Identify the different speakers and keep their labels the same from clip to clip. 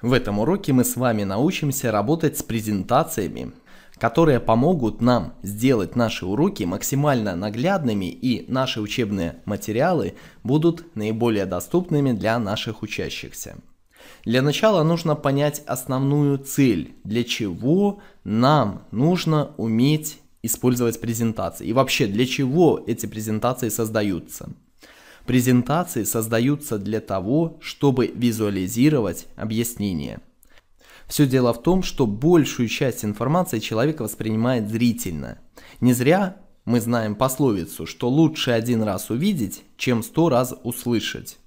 Speaker 1: В этом уроке мы с вами научимся работать с презентациями, которые помогут нам сделать наши уроки максимально наглядными и наши учебные материалы будут наиболее доступными для наших учащихся. Для начала нужно понять основную цель, для чего нам нужно уметь использовать презентации и вообще для чего эти презентации создаются. Презентации создаются для того, чтобы визуализировать объяснение. Все дело в том, что большую часть информации человек воспринимает зрительно. Не зря мы знаем пословицу, что лучше один раз увидеть, чем сто раз услышать.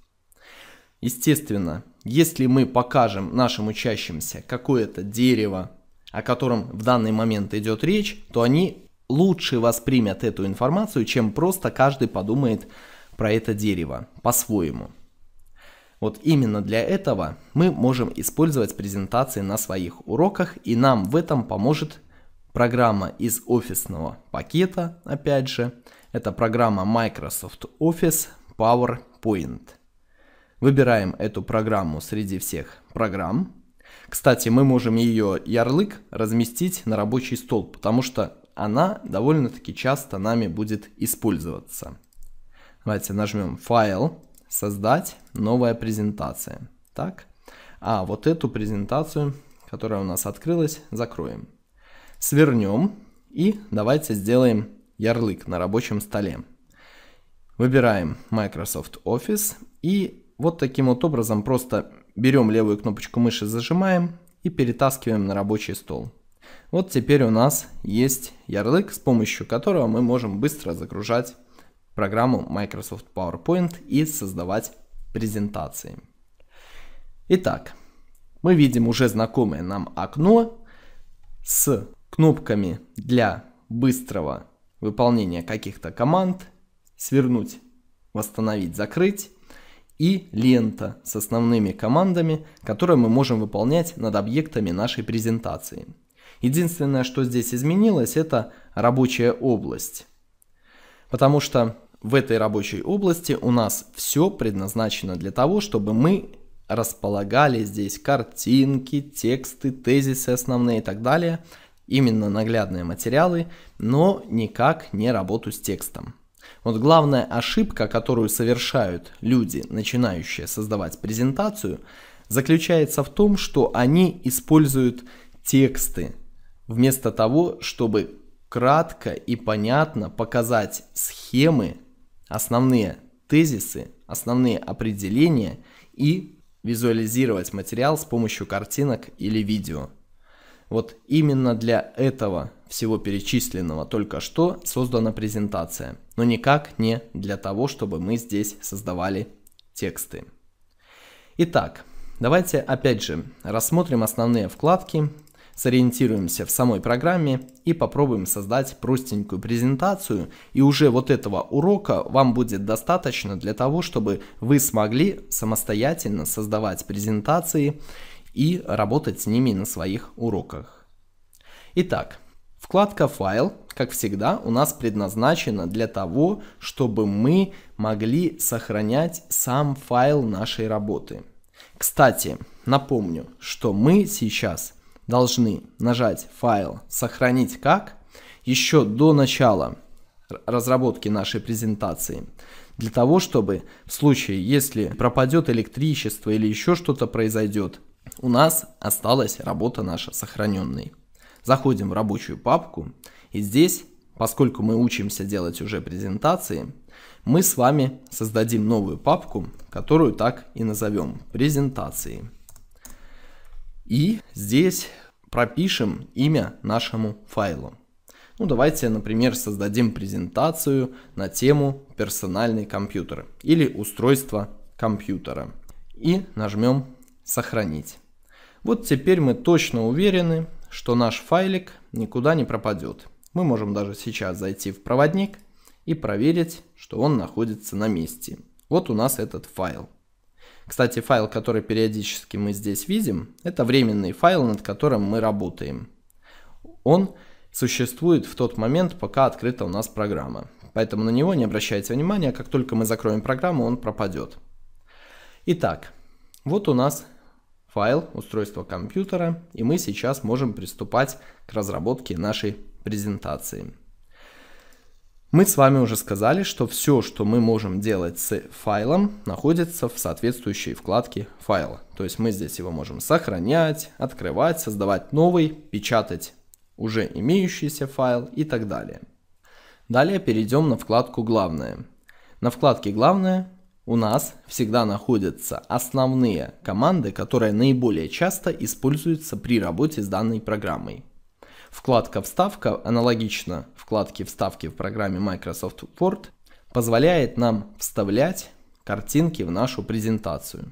Speaker 1: Естественно, если мы покажем нашим учащимся какое-то дерево, о котором в данный момент идет речь, то они лучше воспримут эту информацию, чем просто каждый подумает про это дерево по-своему. Вот именно для этого мы можем использовать презентации на своих уроках, и нам в этом поможет программа из офисного пакета, опять же. Это программа Microsoft Office PowerPoint. Выбираем эту программу среди всех программ. Кстати, мы можем ее ярлык разместить на рабочий стол, потому что она довольно-таки часто нами будет использоваться. Давайте нажмем «Файл», «Создать», «Новая презентация». Так. А вот эту презентацию, которая у нас открылась, закроем. Свернем и давайте сделаем ярлык на рабочем столе. Выбираем Microsoft Office и вот таким вот образом просто берем левую кнопочку мыши, зажимаем и перетаскиваем на рабочий стол. Вот теперь у нас есть ярлык, с помощью которого мы можем быстро загружать программу Microsoft PowerPoint и создавать презентации. Итак, мы видим уже знакомое нам окно с кнопками для быстрого выполнения каких-то команд, свернуть, восстановить, закрыть и лента с основными командами, которые мы можем выполнять над объектами нашей презентации. Единственное, что здесь изменилось, это рабочая область. Потому что в этой рабочей области у нас все предназначено для того, чтобы мы располагали здесь картинки, тексты, тезисы основные и так далее, именно наглядные материалы, но никак не работу с текстом. Вот главная ошибка, которую совершают люди, начинающие создавать презентацию, заключается в том, что они используют тексты вместо того, чтобы кратко и понятно показать схемы основные тезисы, основные определения и визуализировать материал с помощью картинок или видео. Вот именно для этого всего перечисленного только что создана презентация, но никак не для того, чтобы мы здесь создавали тексты. Итак, давайте опять же рассмотрим основные вкладки сориентируемся в самой программе и попробуем создать простенькую презентацию. И уже вот этого урока вам будет достаточно для того, чтобы вы смогли самостоятельно создавать презентации и работать с ними на своих уроках. Итак, вкладка «Файл», как всегда, у нас предназначена для того, чтобы мы могли сохранять сам файл нашей работы. Кстати, напомню, что мы сейчас – должны нажать «Файл», «Сохранить как» еще до начала разработки нашей презентации. Для того, чтобы в случае, если пропадет электричество или еще что-то произойдет, у нас осталась работа наша сохраненной. Заходим в рабочую папку и здесь, поскольку мы учимся делать уже презентации, мы с вами создадим новую папку, которую так и назовем «Презентации». И здесь пропишем имя нашему файлу. Ну, давайте, например, создадим презентацию на тему персональный компьютер или устройство компьютера. И нажмем «Сохранить». Вот теперь мы точно уверены, что наш файлик никуда не пропадет. Мы можем даже сейчас зайти в проводник и проверить, что он находится на месте. Вот у нас этот файл. Кстати, файл, который периодически мы здесь видим, это временный файл, над которым мы работаем. Он существует в тот момент, пока открыта у нас программа. Поэтому на него не обращайте внимания, как только мы закроем программу, он пропадет. Итак, вот у нас файл устройства компьютера, и мы сейчас можем приступать к разработке нашей презентации. Мы с вами уже сказали, что все, что мы можем делать с файлом, находится в соответствующей вкладке файла. То есть мы здесь его можем сохранять, открывать, создавать новый, печатать уже имеющийся файл и так далее. Далее перейдем на вкладку «Главное». На вкладке «Главное» у нас всегда находятся основные команды, которые наиболее часто используются при работе с данной программой. Вкладка «Вставка» аналогично вкладке «Вставки» в программе Microsoft Word позволяет нам вставлять картинки в нашу презентацию.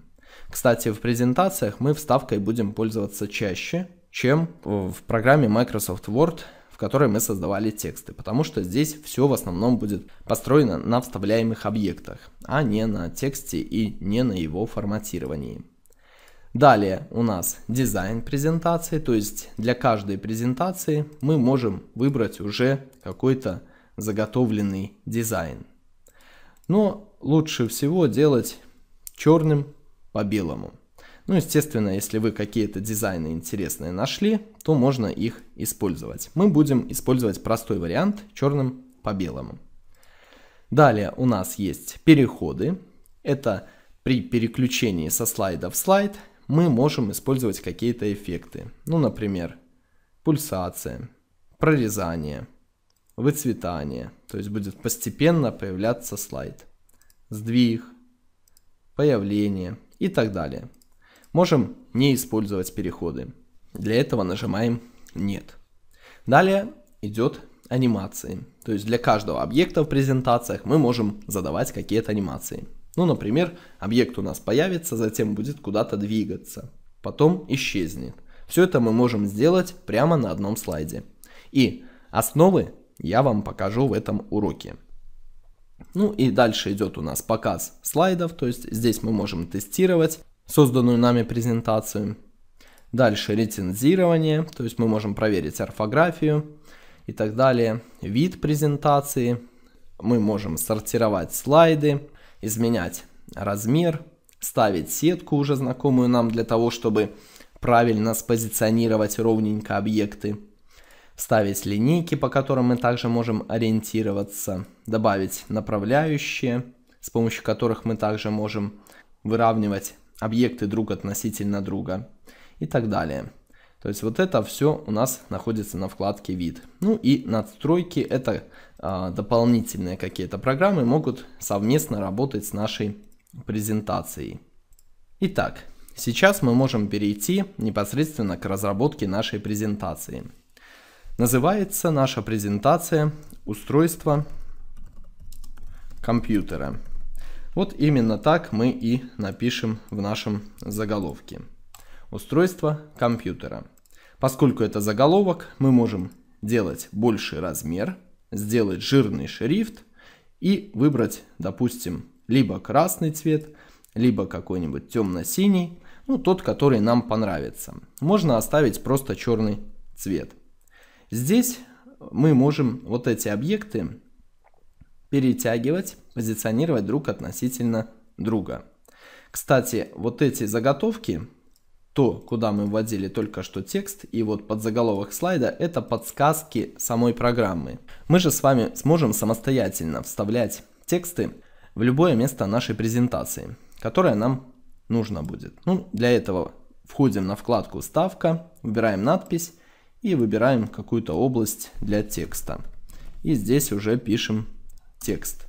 Speaker 1: Кстати, в презентациях мы вставкой будем пользоваться чаще, чем в программе Microsoft Word, в которой мы создавали тексты, потому что здесь все в основном будет построено на вставляемых объектах, а не на тексте и не на его форматировании. Далее у нас дизайн презентации, то есть для каждой презентации мы можем выбрать уже какой-то заготовленный дизайн. Но лучше всего делать черным по белому. Ну, естественно, если вы какие-то дизайны интересные нашли, то можно их использовать. Мы будем использовать простой вариант черным по белому. Далее у нас есть переходы. Это при переключении со слайда в слайд мы можем использовать какие-то эффекты. Ну, например, пульсация, прорезание, выцветание. То есть будет постепенно появляться слайд. Сдвиг, появление и так далее. Можем не использовать переходы. Для этого нажимаем «Нет». Далее идет анимации. То есть для каждого объекта в презентациях мы можем задавать какие-то анимации. Ну, например, объект у нас появится, затем будет куда-то двигаться, потом исчезнет. Все это мы можем сделать прямо на одном слайде. И основы я вам покажу в этом уроке. Ну и дальше идет у нас показ слайдов, то есть здесь мы можем тестировать созданную нами презентацию. Дальше рецензирование, то есть мы можем проверить орфографию и так далее. Вид презентации, мы можем сортировать слайды, изменять размер, ставить сетку уже знакомую нам для того, чтобы правильно спозиционировать ровненько объекты, ставить линейки, по которым мы также можем ориентироваться, добавить направляющие, с помощью которых мы также можем выравнивать объекты друг относительно друга и так далее. То есть вот это все у нас находится на вкладке вид. Ну и надстройки это дополнительные какие-то программы могут совместно работать с нашей презентацией. Итак, сейчас мы можем перейти непосредственно к разработке нашей презентации. Называется наша презентация устройство компьютера. Вот именно так мы и напишем в нашем заголовке устройство компьютера. Поскольку это заголовок, мы можем делать больший размер, сделать жирный шрифт и выбрать, допустим, либо красный цвет, либо какой-нибудь темно-синий, ну тот, который нам понравится. Можно оставить просто черный цвет. Здесь мы можем вот эти объекты перетягивать, позиционировать друг относительно друга. Кстати, вот эти заготовки то, куда мы вводили только что текст, и вот под заголовок слайда, это подсказки самой программы. Мы же с вами сможем самостоятельно вставлять тексты в любое место нашей презентации, которое нам нужно будет. Ну, для этого входим на вкладку «Ставка», выбираем надпись и выбираем какую-то область для текста. И здесь уже пишем текст.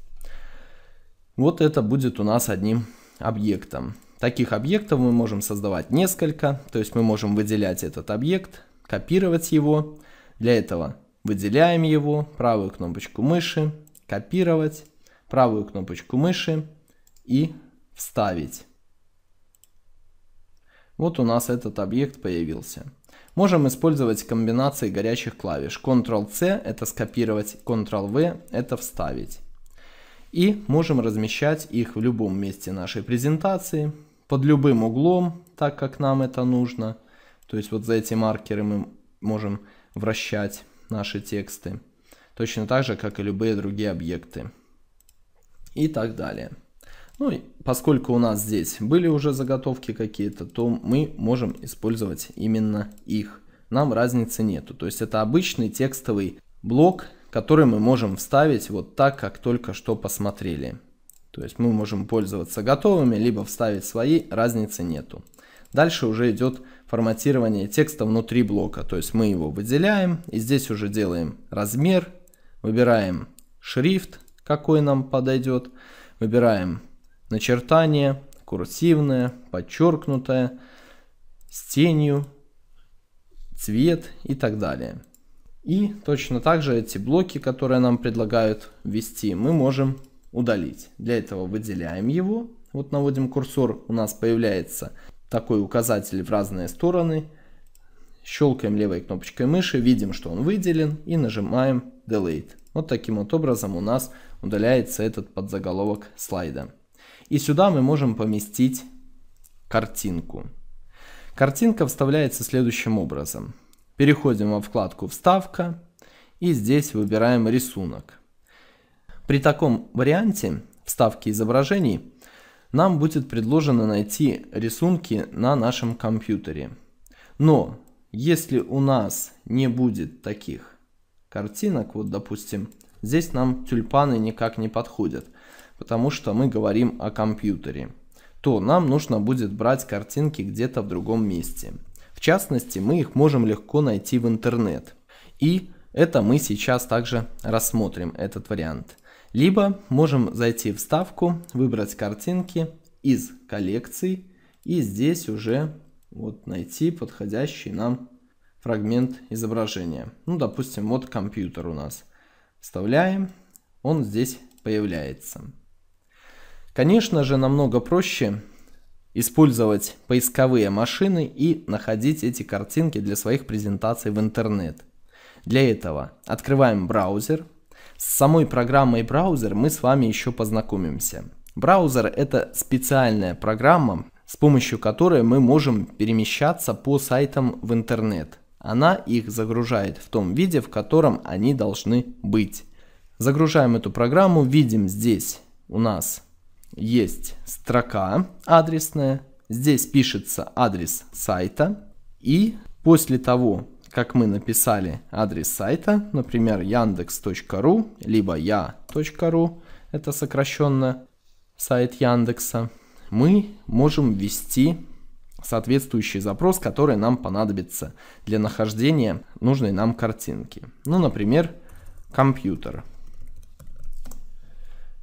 Speaker 1: Вот это будет у нас одним объектом. Таких объектов мы можем создавать несколько, то есть мы можем выделять этот объект, копировать его. Для этого выделяем его, правую кнопочку мыши, копировать, правую кнопочку мыши и вставить. Вот у нас этот объект появился. Можем использовать комбинации горячих клавиш. Ctrl-C это скопировать, Ctrl-V это вставить. И можем размещать их в любом месте нашей презентации под любым углом, так как нам это нужно. То есть вот за эти маркеры мы можем вращать наши тексты, точно так же, как и любые другие объекты и так далее. Ну и поскольку у нас здесь были уже заготовки какие-то, то мы можем использовать именно их. Нам разницы нету. То есть это обычный текстовый блок, который мы можем вставить вот так, как только что посмотрели. То есть мы можем пользоваться готовыми, либо вставить свои, разницы нету. Дальше уже идет форматирование текста внутри блока. То есть мы его выделяем и здесь уже делаем размер, выбираем шрифт, какой нам подойдет, выбираем начертание, курсивное, подчеркнутое, с тенью, цвет и так далее. И точно так же эти блоки, которые нам предлагают ввести, мы можем удалить. Для этого выделяем его. Вот наводим курсор, у нас появляется такой указатель в разные стороны. Щелкаем левой кнопочкой мыши, видим, что он выделен и нажимаем Delete. Вот таким вот образом у нас удаляется этот подзаголовок слайда. И сюда мы можем поместить картинку. Картинка вставляется следующим образом. Переходим во вкладку «Вставка» и здесь выбираем «Рисунок». При таком варианте вставки изображений нам будет предложено найти рисунки на нашем компьютере. Но если у нас не будет таких картинок, вот допустим, здесь нам тюльпаны никак не подходят – потому что мы говорим о компьютере, то нам нужно будет брать картинки где-то в другом месте. В частности, мы их можем легко найти в интернет. И это мы сейчас также рассмотрим, этот вариант. Либо можем зайти в вставку, выбрать картинки из коллекции и здесь уже вот найти подходящий нам фрагмент изображения. Ну, допустим, вот компьютер у нас. Вставляем, он здесь появляется. Конечно же, намного проще использовать поисковые машины и находить эти картинки для своих презентаций в интернет. Для этого открываем браузер. С самой программой браузер мы с вами еще познакомимся. Браузер это специальная программа, с помощью которой мы можем перемещаться по сайтам в интернет. Она их загружает в том виде, в котором они должны быть. Загружаем эту программу, видим здесь у нас есть строка адресная, здесь пишется адрес сайта, и после того, как мы написали адрес сайта, например, яндекс.ру, либо я.ру, это сокращенно сайт Яндекса, мы можем ввести соответствующий запрос, который нам понадобится для нахождения нужной нам картинки. Ну, например, компьютер.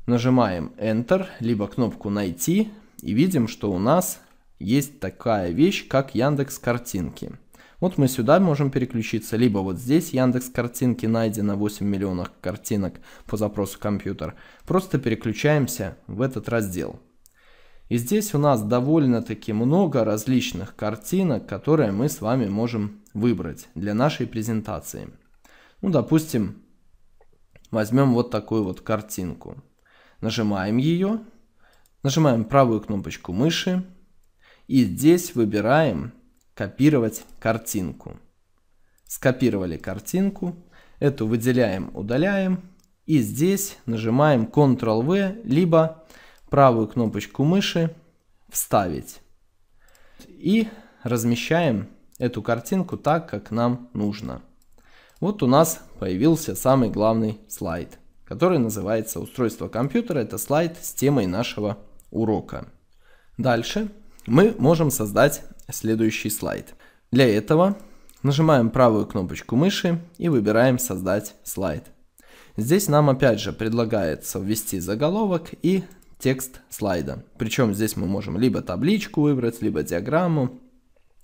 Speaker 1: Нажимаем Enter, либо кнопку «Найти» и видим, что у нас есть такая вещь, как Яндекс Картинки. Вот мы сюда можем переключиться, либо вот здесь Яндекс Картинки найдено 8 миллионов картинок по запросу компьютер. Просто переключаемся в этот раздел. И здесь у нас довольно-таки много различных картинок, которые мы с вами можем выбрать для нашей презентации. Ну, допустим, возьмем вот такую вот картинку. Нажимаем ее, нажимаем правую кнопочку мыши и здесь выбираем копировать картинку. Скопировали картинку, эту выделяем, удаляем и здесь нажимаем Ctrl-V, либо правую кнопочку мыши вставить. И размещаем эту картинку так, как нам нужно. Вот у нас появился самый главный слайд который называется «Устройство компьютера». Это слайд с темой нашего урока. Дальше мы можем создать следующий слайд. Для этого нажимаем правую кнопочку мыши и выбираем «Создать слайд». Здесь нам опять же предлагается ввести заголовок и текст слайда. Причем здесь мы можем либо табличку выбрать, либо диаграмму.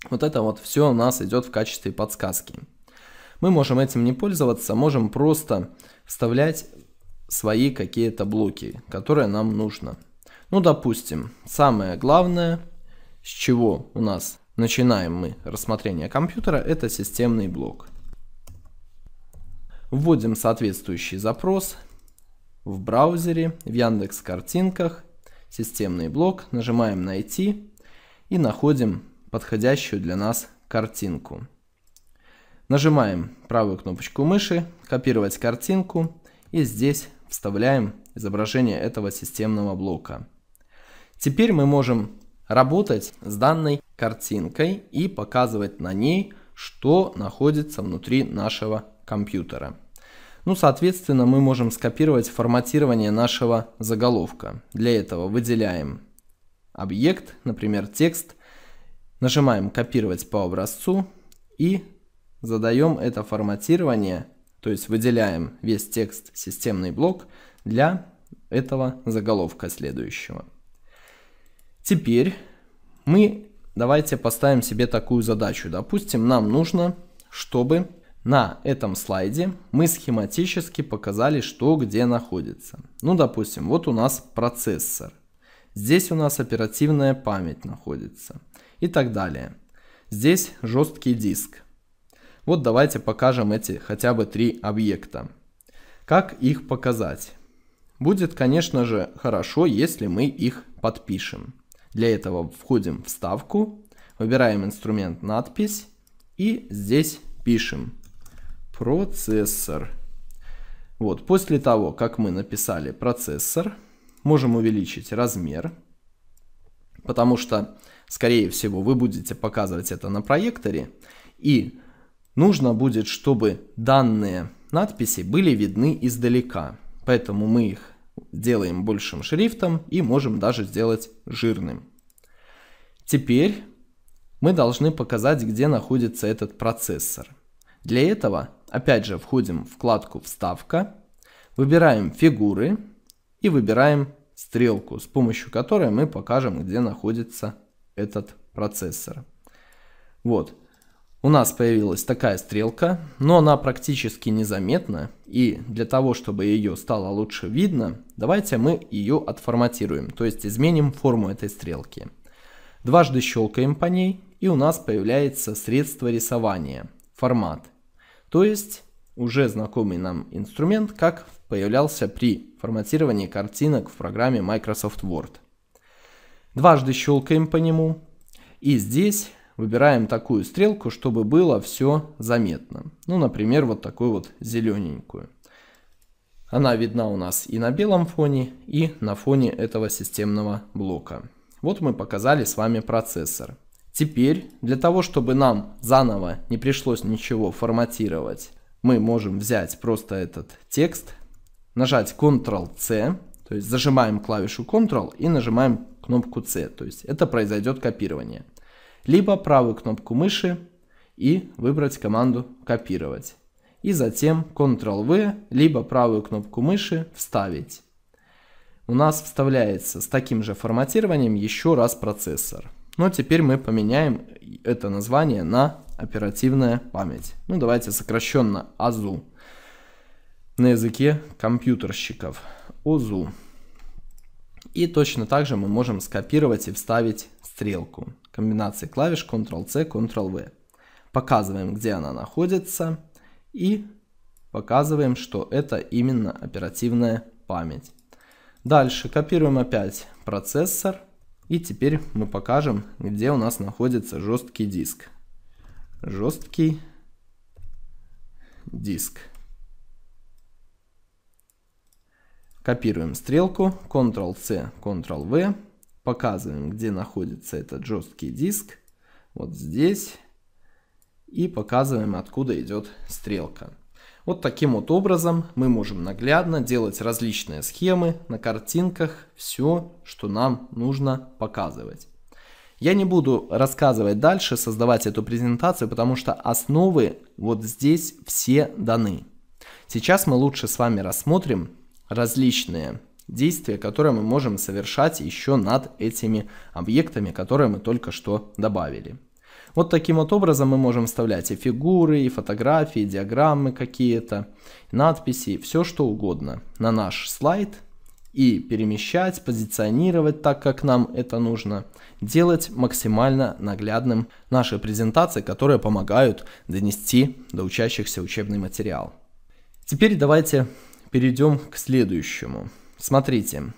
Speaker 1: Вот это вот все у нас идет в качестве подсказки. Мы можем этим не пользоваться, можем просто вставлять свои какие-то блоки, которые нам нужно. Ну, допустим, самое главное, с чего у нас начинаем мы рассмотрение компьютера, это системный блок. Вводим соответствующий запрос в браузере, в Яндекс картинках, системный блок, нажимаем найти и находим подходящую для нас картинку. Нажимаем правую кнопочку мыши, копировать картинку и здесь вставляем изображение этого системного блока. Теперь мы можем работать с данной картинкой и показывать на ней, что находится внутри нашего компьютера. Ну, соответственно, мы можем скопировать форматирование нашего заголовка. Для этого выделяем объект, например, текст, нажимаем «Копировать по образцу» и задаем это форматирование, то есть выделяем весь текст системный блок для этого заголовка следующего. Теперь мы давайте поставим себе такую задачу. Допустим, нам нужно, чтобы на этом слайде мы схематически показали, что где находится. Ну, допустим, вот у нас процессор. Здесь у нас оперативная память находится и так далее. Здесь жесткий диск. Вот давайте покажем эти хотя бы три объекта. Как их показать? Будет, конечно же, хорошо, если мы их подпишем. Для этого входим в вставку, выбираем инструмент надпись и здесь пишем процессор. Вот, после того, как мы написали процессор, можем увеличить размер, потому что, скорее всего, вы будете показывать это на проекторе, и нужно будет, чтобы данные надписи были видны издалека. Поэтому мы их делаем большим шрифтом и можем даже сделать жирным. Теперь мы должны показать, где находится этот процессор. Для этого опять же входим в вкладку «Вставка», выбираем «Фигуры» и выбираем стрелку, с помощью которой мы покажем, где находится этот процессор. Вот. У нас появилась такая стрелка, но она практически незаметна. И для того, чтобы ее стало лучше видно, давайте мы ее отформатируем, то есть изменим форму этой стрелки. Дважды щелкаем по ней, и у нас появляется средство рисования, формат. То есть уже знакомый нам инструмент, как появлялся при форматировании картинок в программе Microsoft Word. Дважды щелкаем по нему. И здесь выбираем такую стрелку, чтобы было все заметно. Ну, например, вот такую вот зелененькую. Она видна у нас и на белом фоне, и на фоне этого системного блока. Вот мы показали с вами процессор. Теперь, для того, чтобы нам заново не пришлось ничего форматировать, мы можем взять просто этот текст, нажать Ctrl-C, то есть зажимаем клавишу Ctrl и нажимаем кнопку C, то есть это произойдет копирование либо правую кнопку мыши и выбрать команду «Копировать». И затем Ctrl-V, либо правую кнопку мыши «Вставить». У нас вставляется с таким же форматированием еще раз процессор. Но теперь мы поменяем это название на оперативная память. Ну давайте сокращенно АЗУ. На языке компьютерщиков. ОЗУ. И точно так же мы можем скопировать и вставить стрелку комбинации клавиш Ctrl-C, Ctrl-V. Показываем, где она находится и показываем, что это именно оперативная память. Дальше копируем опять процессор и теперь мы покажем, где у нас находится жесткий диск. Жесткий диск. Копируем стрелку Ctrl-C, Ctrl-V показываем, где находится этот жесткий диск, вот здесь, и показываем, откуда идет стрелка. Вот таким вот образом мы можем наглядно делать различные схемы на картинках, все, что нам нужно показывать. Я не буду рассказывать дальше, создавать эту презентацию, потому что основы вот здесь все даны. Сейчас мы лучше с вами рассмотрим различные действия, которые мы можем совершать еще над этими объектами, которые мы только что добавили. Вот таким вот образом мы можем вставлять и фигуры, и фотографии, и диаграммы какие-то, надписи, все что угодно на наш слайд и перемещать, позиционировать так, как нам это нужно, делать максимально наглядным наши презентации, которые помогают донести до учащихся учебный материал. Теперь давайте перейдем к следующему. Смотрите,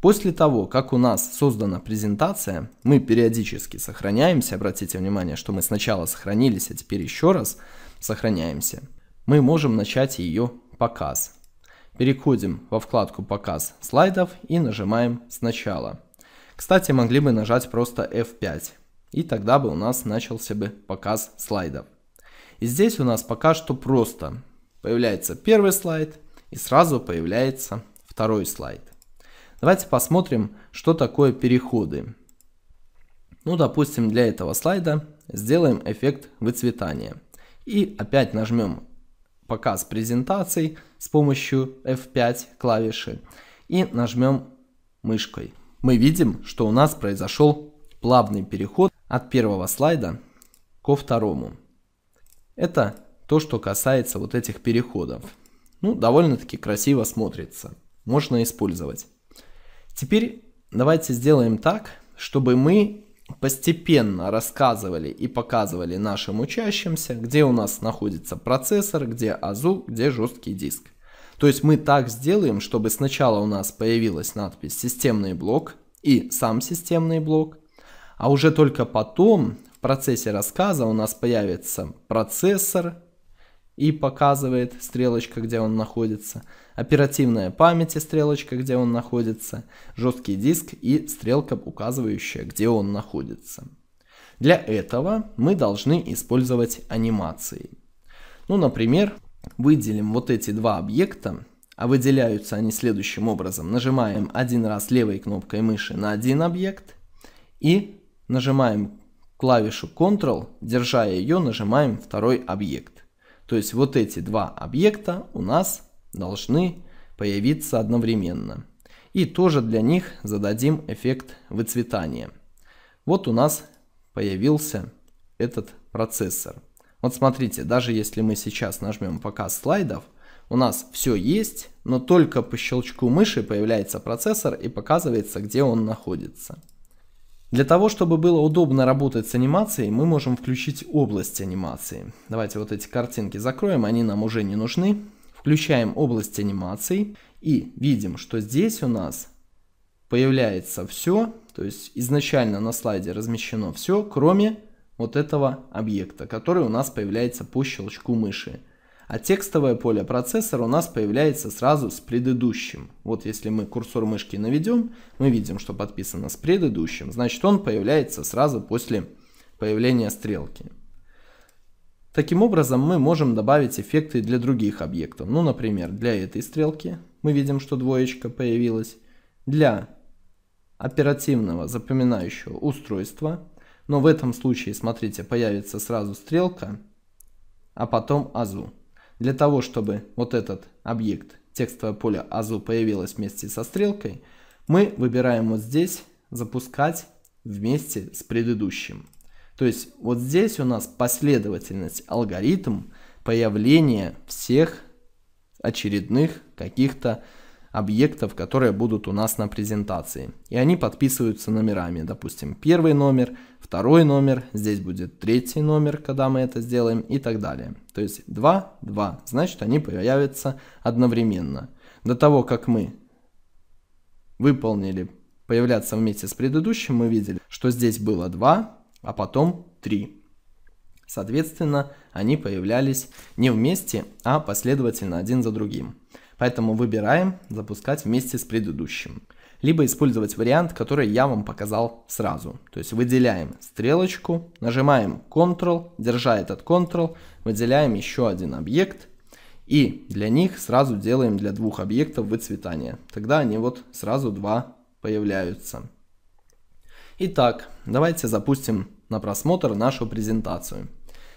Speaker 1: после того, как у нас создана презентация, мы периодически сохраняемся, обратите внимание, что мы сначала сохранились, а теперь еще раз, сохраняемся, мы можем начать ее показ. Переходим во вкладку «Показ слайдов» и нажимаем «Сначала». Кстати, могли бы нажать просто F5, и тогда бы у нас начался бы показ слайдов. И здесь у нас пока что просто. Появляется первый слайд и сразу появляется второй слайд. Давайте посмотрим, что такое переходы. Ну, допустим, для этого слайда сделаем эффект выцветания. И опять нажмем показ презентаций с помощью F5 клавиши и нажмем мышкой. Мы видим, что у нас произошел плавный переход от первого слайда ко второму. Это то, что касается вот этих переходов. Ну, довольно-таки красиво смотрится. Можно использовать. Теперь давайте сделаем так, чтобы мы постепенно рассказывали и показывали нашим учащимся, где у нас находится процессор, где АЗУ, где жесткий диск. То есть мы так сделаем, чтобы сначала у нас появилась надпись «Системный блок» и сам системный блок, а уже только потом в процессе рассказа у нас появится процессор, и показывает стрелочка, где он находится, оперативная память и стрелочка, где он находится, жесткий диск и стрелка, указывающая, где он находится. Для этого мы должны использовать анимации. Ну, например, выделим вот эти два объекта, а выделяются они следующим образом. Нажимаем один раз левой кнопкой мыши на один объект и нажимаем клавишу Ctrl, держа ее, нажимаем второй объект. То есть вот эти два объекта у нас должны появиться одновременно. И тоже для них зададим эффект выцветания. Вот у нас появился этот процессор. Вот смотрите, даже если мы сейчас нажмем показ слайдов, у нас все есть, но только по щелчку мыши появляется процессор и показывается, где он находится. Для того, чтобы было удобно работать с анимацией, мы можем включить область анимации. Давайте вот эти картинки закроем, они нам уже не нужны. Включаем область анимации и видим, что здесь у нас появляется все, то есть изначально на слайде размещено все, кроме вот этого объекта, который у нас появляется по щелчку мыши а текстовое поле процессора у нас появляется сразу с предыдущим. Вот если мы курсор мышки наведем, мы видим, что подписано с предыдущим, значит он появляется сразу после появления стрелки. Таким образом мы можем добавить эффекты для других объектов. Ну, например, для этой стрелки мы видим, что двоечка появилась. Для оперативного запоминающего устройства, но в этом случае, смотрите, появится сразу стрелка, а потом АЗУ. Для того, чтобы вот этот объект, текстовое поле АЗУ появилось вместе со стрелкой, мы выбираем вот здесь запускать вместе с предыдущим. То есть вот здесь у нас последовательность алгоритм появления всех очередных каких-то объектов, которые будут у нас на презентации. И они подписываются номерами. Допустим, первый номер, второй номер, здесь будет третий номер, когда мы это сделаем и так далее. То есть 2, 2, значит они появятся одновременно. До того, как мы выполнили появляться вместе с предыдущим, мы видели, что здесь было 2, а потом 3. Соответственно, они появлялись не вместе, а последовательно один за другим. Поэтому выбираем запускать вместе с предыдущим. Либо использовать вариант, который я вам показал сразу. То есть выделяем стрелочку, нажимаем Ctrl, держа этот Ctrl, выделяем еще один объект. И для них сразу делаем для двух объектов выцветание. Тогда они вот сразу два появляются. Итак, давайте запустим на просмотр нашу презентацию.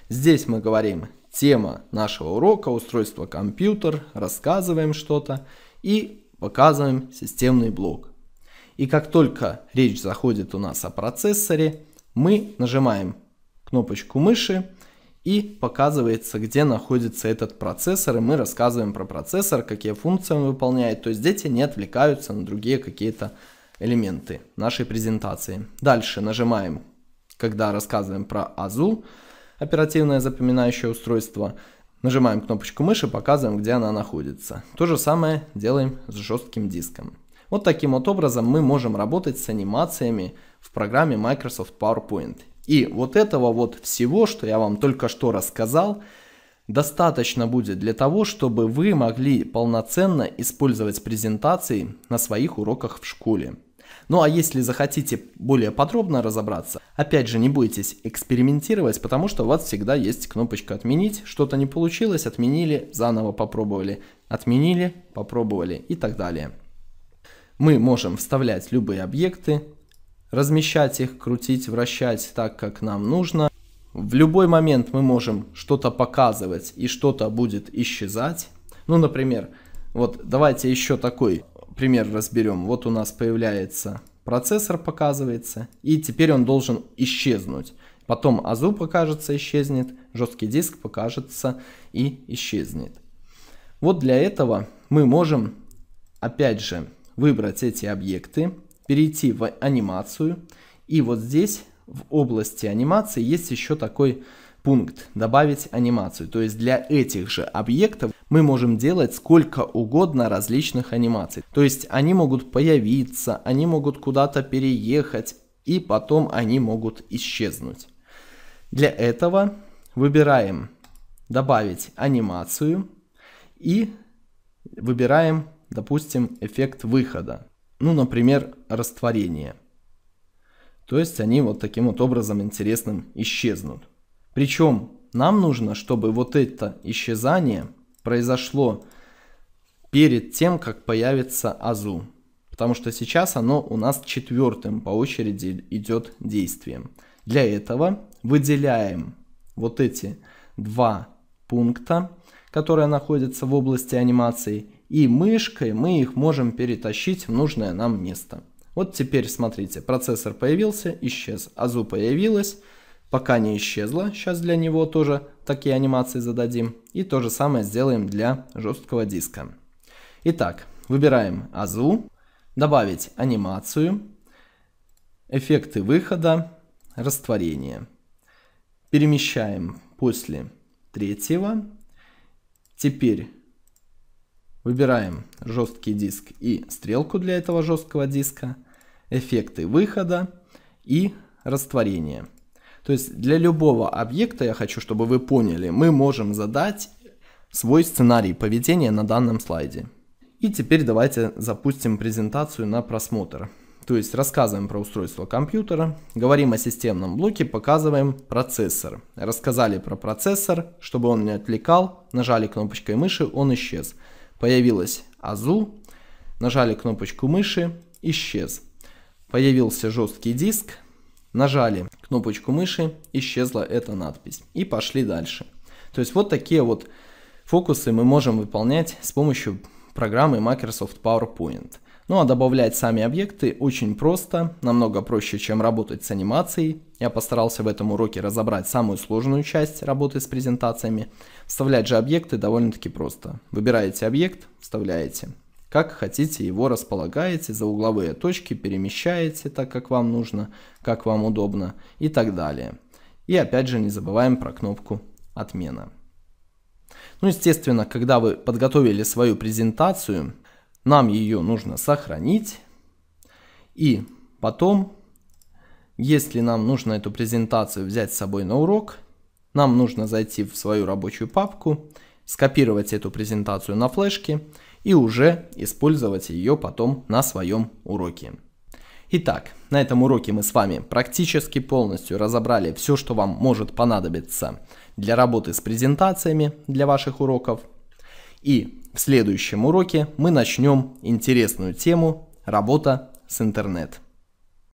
Speaker 1: Здесь мы говорим тема нашего урока, устройство компьютер, рассказываем что-то и показываем системный блок. И как только речь заходит у нас о процессоре, мы нажимаем кнопочку мыши и показывается, где находится этот процессор, и мы рассказываем про процессор, какие функции он выполняет. То есть дети не отвлекаются на другие какие-то элементы нашей презентации. Дальше нажимаем, когда рассказываем про АЗУ, оперативное запоминающее устройство. Нажимаем кнопочку мыши, показываем, где она находится. То же самое делаем с жестким диском. Вот таким вот образом мы можем работать с анимациями в программе Microsoft PowerPoint. И вот этого вот всего, что я вам только что рассказал, достаточно будет для того, чтобы вы могли полноценно использовать презентации на своих уроках в школе. Ну а если захотите более подробно разобраться, опять же не бойтесь экспериментировать, потому что у вас всегда есть кнопочка «Отменить». Что-то не получилось, отменили, заново попробовали, отменили, попробовали и так далее. Мы можем вставлять любые объекты, размещать их, крутить, вращать так, как нам нужно. В любой момент мы можем что-то показывать и что-то будет исчезать. Ну, например, вот давайте еще такой пример разберем. Вот у нас появляется процессор, показывается, и теперь он должен исчезнуть. Потом АЗУ покажется, исчезнет, жесткий диск покажется и исчезнет. Вот для этого мы можем, опять же, выбрать эти объекты, перейти в анимацию, и вот здесь в области анимации есть еще такой пункт «Добавить анимацию». То есть для этих же объектов мы можем делать сколько угодно различных анимаций. То есть они могут появиться, они могут куда-то переехать, и потом они могут исчезнуть. Для этого выбираем «Добавить анимацию» и выбираем, допустим, эффект выхода. Ну, например, растворение. То есть они вот таким вот образом интересным исчезнут. Причем нам нужно, чтобы вот это исчезание произошло перед тем, как появится АЗУ. Потому что сейчас оно у нас четвертым по очереди идет действием. Для этого выделяем вот эти два пункта, которые находятся в области анимации, и мышкой мы их можем перетащить в нужное нам место. Вот теперь смотрите, процессор появился, исчез, АЗУ появилась, пока не исчезла. Сейчас для него тоже такие анимации зададим. И то же самое сделаем для жесткого диска. Итак, выбираем АЗУ, добавить анимацию, эффекты выхода, растворение. Перемещаем после третьего. Теперь выбираем жесткий диск и стрелку для этого жесткого диска, эффекты выхода и растворение. То есть для любого объекта, я хочу, чтобы вы поняли, мы можем задать свой сценарий поведения на данном слайде. И теперь давайте запустим презентацию на просмотр. То есть рассказываем про устройство компьютера, говорим о системном блоке, показываем процессор. Рассказали про процессор, чтобы он не отвлекал, нажали кнопочкой мыши, он исчез. Появилась АЗУ, нажали кнопочку мыши, исчез. Появился жесткий диск, Нажали кнопочку мыши, исчезла эта надпись. И пошли дальше. То есть вот такие вот фокусы мы можем выполнять с помощью программы Microsoft PowerPoint. Ну а добавлять сами объекты очень просто, намного проще, чем работать с анимацией. Я постарался в этом уроке разобрать самую сложную часть работы с презентациями. Вставлять же объекты довольно-таки просто. Выбираете объект, вставляете как хотите его располагаете за угловые точки, перемещаете так, как вам нужно, как вам удобно и так далее. И опять же не забываем про кнопку «Отмена». Ну, естественно, когда вы подготовили свою презентацию, нам ее нужно сохранить. И потом, если нам нужно эту презентацию взять с собой на урок, нам нужно зайти в свою рабочую папку, скопировать эту презентацию на флешке и уже использовать ее потом на своем уроке. Итак, на этом уроке мы с вами практически полностью разобрали все, что вам может понадобиться для работы с презентациями для ваших уроков. И в следующем уроке мы начнем интересную тему работа с интернет.